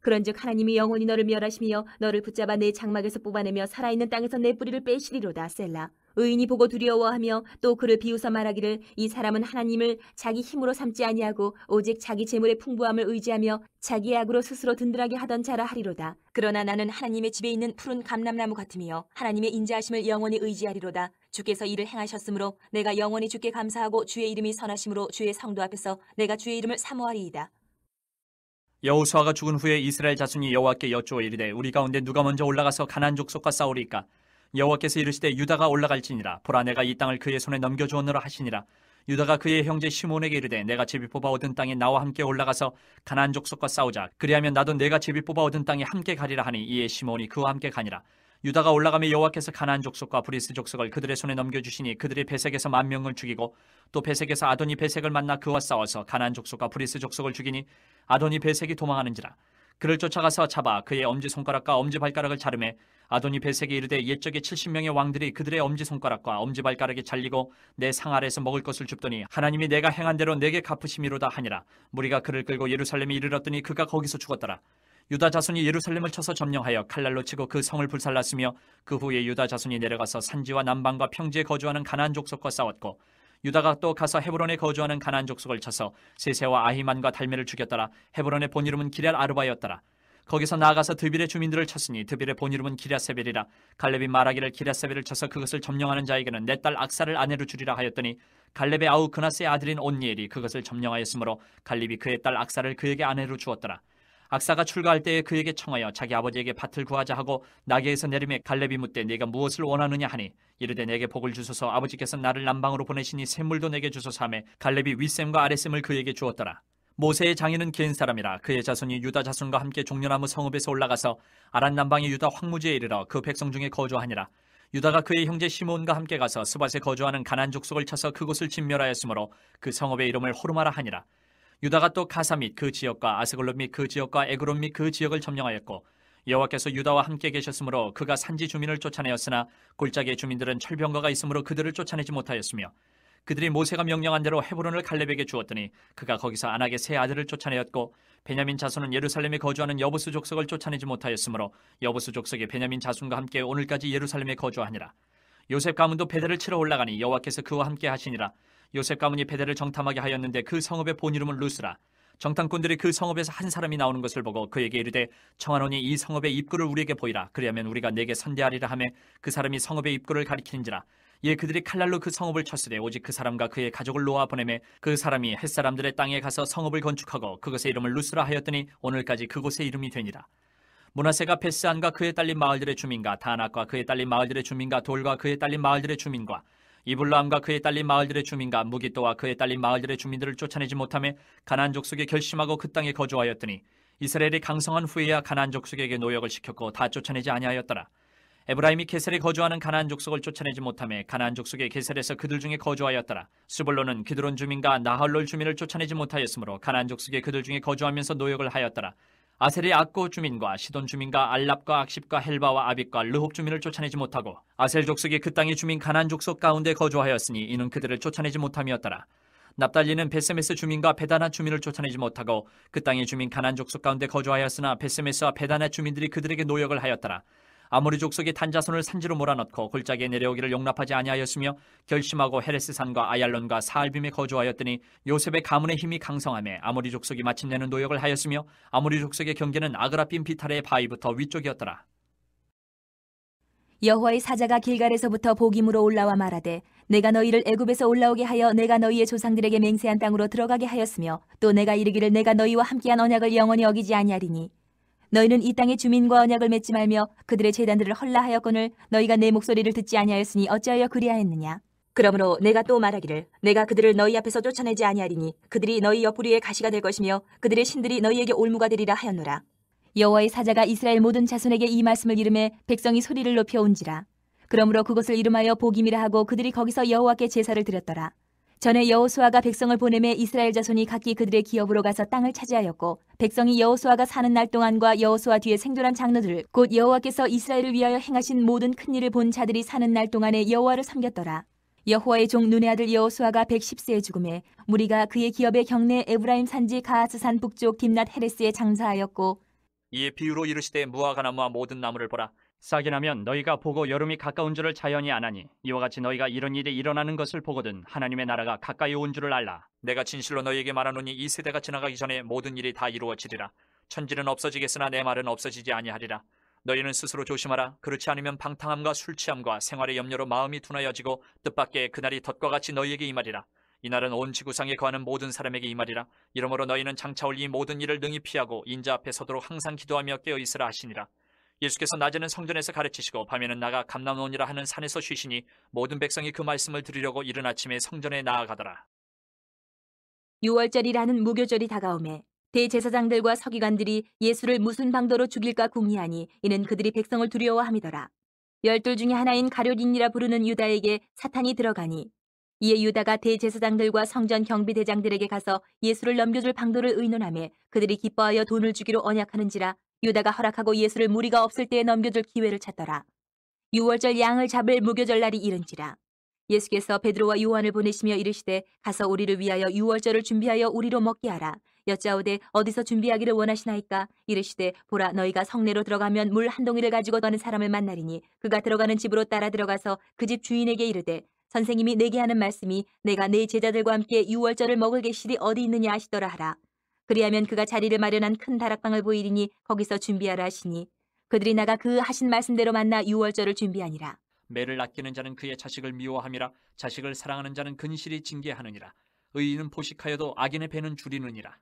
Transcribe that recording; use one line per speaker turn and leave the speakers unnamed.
그런즉 하나님이 영원히 너를 멸하시며 너를 붙잡아 내 장막에서 뽑아내며 살아있는 땅에서 내 뿌리를 빼시리로다 셀라. 의인이 보고 두려워하며 또 그를 비웃어 말하기를 이 사람은 하나님을 자기 힘으로 삼지 아니하고 오직 자기 재물의 풍부함을 의지하며 자기의 악으로 스스로 든든하게 하던 자라 하리로다. 그러나 나는 하나님의 집에 있는 푸른 감람나무 같으며 하나님의 인자하심을 영원히 의지하리로다. 주께서 이를 행하셨으므로 내가 영원히 주께 감사하고 주의 이름이 선하심으로 주의 성도 앞에서 내가 주의 이름을 사모하리이다.
여호수아가 죽은 후에 이스라엘 자손이 여호와께 여쭈어 이르되 우리 가운데 누가 먼저 올라가서 가나안 족속과 싸우리까? 여호와께서 이르시되 유다가 올라갈지니라. 보라 내가 이 땅을 그의 손에 넘겨 주었노라 하시니라. 유다가 그의 형제 시므온에게 이르되 내가 제비 뽑아 얻은 땅에 나와 함께 올라가서 가나안 족속과 싸우자. 그리하면 나도 내가 제비 뽑아 얻은 땅에 함께 가리라 하니 이에 시므온이 그와 함께 가니라 유다가 올라가며 여호와께서 가나안 족속과 브리스 족속을 그들의 손에 넘겨주시니 그들이 베섹에서 만 명을 죽이고 또 베섹에서 아도니 베섹을 만나 그와 싸워서 가나안 족속과 브리스 족속을 죽이니 아도니 베섹이 도망하는지라. 그를 쫓아가서 잡아 그의 엄지 손가락과 엄지 발가락을 자르매 아도니 베섹이 이르되 옛적에 70명의 왕들이 그들의 엄지 손가락과 엄지 발가락이 잘리고 내 상 아래에서 먹을 것을 줍더니 하나님이 내가 행한 대로 내게 갚으심이로다 하니라. 무리가 그를 끌고 예루살렘에 이르렀더니 그가 거기서 죽었더라 유다 자손이 예루살렘을 쳐서 점령하여 칼날로 치고 그 성을 불살랐으며 그 후에 유다 자손이 내려가서 산지와 남방과 평지에 거주하는 가나안 족속과 싸웠고 유다가 또 가서 헤브론에 거주하는 가나안 족속을 쳐서 세세와 아히만과 달메를 죽였더라. 헤브론의 본 이름은 기랄 아르바였더라. 거기서 나아가서 드빌의 주민들을 쳤으니 드빌의 본 이름은 기랴세벨이라. 갈렙이 말하기를 기랴세벨을 쳐서 그것을 점령하는 자에게는 내 딸 악사를 아내로 주리라 하였더니 갈렙의 아우 그나스의 아들인 온니엘이 그것을 점령하였으므로 갈렙이 그의 딸 악사를 그에게 아내로 주었더라 악사가 출가할 때에 그에게 청하여 자기 아버지에게 밭을 구하자 하고 나귀에서 내림에 갈렙이 묻되 네가 무엇을 원하느냐 하니 이르되 내게 복을 주소서. 아버지께서 나를 남방으로 보내시니 샘물도 내게 주소서 하매 갈렙이 윗샘과 아랫샘을 그에게 주었더라. 모세의 장인은 겐 사람이라 그의 자손이 유다 자손과 함께 종려나무 성읍에서 올라가서 아란 남방의 유다 황무지에 이르러 그 백성 중에 거주하니라. 유다가 그의 형제 시몬과 함께 가서 스밧에 거주하는 가난 족속을 쳐서 그곳을 진멸하였으므로 그 성읍의 이름을 호르마라 하니라 유다가 또 가사 및 그 지역과 아스글론 및그 지역과 에그론 및 그 지역을 점령하였고 여호와께서 유다와 함께 계셨으므로 그가 산지 주민을 쫓아내었으나 골짜기의 주민들은 철병거가 있으므로 그들을 쫓아내지 못하였으며 그들이 모세가 명령한 대로 헤브론을 갈렙에게 주었더니 그가 거기서 안악의 세 아들을 쫓아내었고 베냐민 자손은 예루살렘에 거주하는 여부수 족속을 쫓아내지 못하였으므로 여부수 족속의 베냐민 자손과 함께 오늘까지 예루살렘에 거주하니라. 요셉 가문도 베델을 치러 올라가니 여호와께서 그와 함께 하시니라 요셉 가문이 베델을 정탐하게 하였는데 그 성읍의 본 이름은 루스라. 정탐꾼들이 그 성읍에서 한 사람이 나오는 것을 보고 그에게 이르되 청하노니 이 성읍의 입구를 우리에게 보이라. 그리하면 우리가 내게 선대하리라 하매 그 사람이 성읍의 입구를 가리키는지라. 예 그들이 칼날로 그 성읍을 쳤으되 오직 그 사람과 그의 가족을 놓아 보내매 그 사람이 햇사람들의 땅에 가서 성읍을 건축하고 그것의 이름을 루스라 하였더니 오늘까지 그곳의 이름이 되니라. 문하세가 베스안과 그의 딸린 마을들의 주민과 다낙과 그의 딸린 마을들의 주민과 돌과 그의 딸린 마을들의 주민과 이블람과 그의 딸린 마을들의 주민과 무기또와 그의 딸린 마을들의 주민들을 쫓아내지 못함에 가나안 족속에 결심하고 그 땅에 거주하였더니 이스라엘이 강성한 후에야 가나안 족속에게 노역을 시켰고 다 쫓아내지 아니하였더라. 에브라임이 게셀에 거주하는 가나안 족속을 쫓아내지 못함에 가나안 족속의 게셀에서 그들 중에 거주하였더라. 스불론은 기드론 주민과 나할롤 주민을 쫓아내지 못하였으므로 가나안 족속의 그들 중에 거주하면서 노역을 하였더라. 아셀의 악고 주민과 시돈 주민과 알랍과 악십과 헬바와 아빅과 르홉 주민을 쫓아내지 못하고 아셀 족속이 그 땅의 주민 가난 족속 가운데 거주하였으니 이는 그들을 쫓아내지 못함이었더라. 납달리는 벧세메스 주민과 벧아낫 주민을 쫓아내지 못하고 그 땅의 주민 가나안 족속 가운데 거주하였으나 벧세메스와 벧아낫 주민들이 그들에게 노역을 하였더라. 아모리 족속이 단 자손을 산지로 몰아넣고 골짜기에 내려오기를 용납하지 아니하였으며 결심하고 헤레스 산과 아얄론과 사알빔에 거주하였더니 요셉의 가문의 힘이 강성하매 아모리 족속이 마침내는 노역을 하였으며 아모리 족속의 경계는 아그랍빔 비탈의 바위부터 위쪽이었더라.
여호와의 사자가 길갈에서부터 보김으로 올라와 말하되 내가 너희를 애굽에서 올라오게 하여 내가 너희의 조상들에게 맹세한 땅으로 들어가게 하였으며 또 내가 이르기를 내가 너희와 함께한 언약을 영원히 어기지 아니하리니 너희는 이 땅의 주민과 언약을 맺지 말며 그들의 재단들을 헐라하였거늘 너희가 내 목소리를 듣지 아니하였으니 어찌하여 그리하였느냐? 그러므로 내가 또 말하기를 내가 그들을 너희 앞에서 쫓아내지 아니하리니 그들이 너희 옆구리에 가시가 될 것이며 그들의 신들이 너희에게 올무가 되리라 하였노라. 여호와의 사자가 이스라엘 모든 자손에게 이 말씀을 이름해 백성이 소리를 높여 온지라. 그러므로 그것을 이름하여 복임이라 하고 그들이 거기서 여호와께 제사를 드렸더라 전에 여호수아가 백성을 보내매 이스라엘 자손이 각기 그들의 기업으로 가서 땅을 차지하였고 백성이 여호수아가 사는 날 동안과 여호수아 뒤에 생존한 장로들 곧 여호와께서 이스라엘을 위하여 행하신 모든 큰 일을 본 자들이 사는 날 동안에 여호와를 섬겼더라. 여호와의 종 눈의 아들 여호수아가 110세에 죽음에 무리가 그의 기업의 경내 에브라임 산지 가하스산 북쪽 딥낫 헤레스에 장사하였고
이에 비유로 이르시되 무화과 나무와 모든 나무를 보라 싹이 나면 너희가 보고 여름이 가까운 줄을 자연히 아나니 이와 같이 너희가 이런 일이 일어나는 것을 보거든 하나님의 나라가 가까이 온 줄을 알라. 내가 진실로 너희에게 말하노니 이 세대가 지나가기 전에 모든 일이 다 이루어지리라. 천지는 없어지겠으나 내 말은 없어지지 아니하리라. 너희는 스스로 조심하라. 그렇지 않으면 방탕함과 술 취함과 생활의 염려로 마음이 둔하여지고 뜻밖의 그날이 덫과 같이 너희에게 임하리라. 이날은 온 지구상에 거하는 모든 사람에게 임하리라. 이러므로 너희는 장차올 이 모든 일을 능히 피하고 인자 앞에 서도록 항상 기도하며 깨어 있으라 하시니라 예수께서 낮에는 성전에서 가르치시고 밤에는 나가 감남원이라 하는 산에서 쉬시니 모든 백성이 그 말씀을 들으려고 이른 아침에 성전에 나아가더라.
유월절이라는 무교절이 다가오매 대제사장들과 서기관들이 예수를 무슨 방도로 죽일까 궁리하니 이는 그들이 백성을 두려워함이더라. 열둘 중에 하나인 가룟인이라 부르는 유다에게 사탄이 들어가니 이에 유다가 대제사장들과 성전 경비대장들에게 가서 예수를 넘겨줄 방도를 의논하며 그들이 기뻐하여 돈을 주기로 언약하는지라 유다가 허락하고 예수를 무리가 없을 때에 넘겨줄 기회를 찾더라. 유월절 양을 잡을 무교절 날이 이른지라. 예수께서 베드로와 요한을 보내시며 이르시되 가서 우리를 위하여 유월절을 준비하여 우리로 먹게 하라. 여짜오되 어디서 준비하기를 원하시나이까? 이르시되 보라 너희가 성내로 들어가면 물 한 동이를 가지고 가는 사람을 만나리니 그가 들어가는 집으로 따라 들어가서 그 집 주인에게 이르되 선생님이 내게 하는 말씀이 내가 내 제자들과 함께 유월절을 먹을 계실이 어디 있느냐 하시더라 하라. 그리하면 그가 자리를 마련한 큰 다락방을 보이리니 거기서 준비하라 하시니 그들이 나가 그 하신 말씀대로 만나 유월절을 준비하니라.
매를 아끼는 자는 그의 자식을 미워함이라 자식을 사랑하는 자는 근실이 징계하느니라. 의인은 포식하여도 악인의 배는 줄이느니라.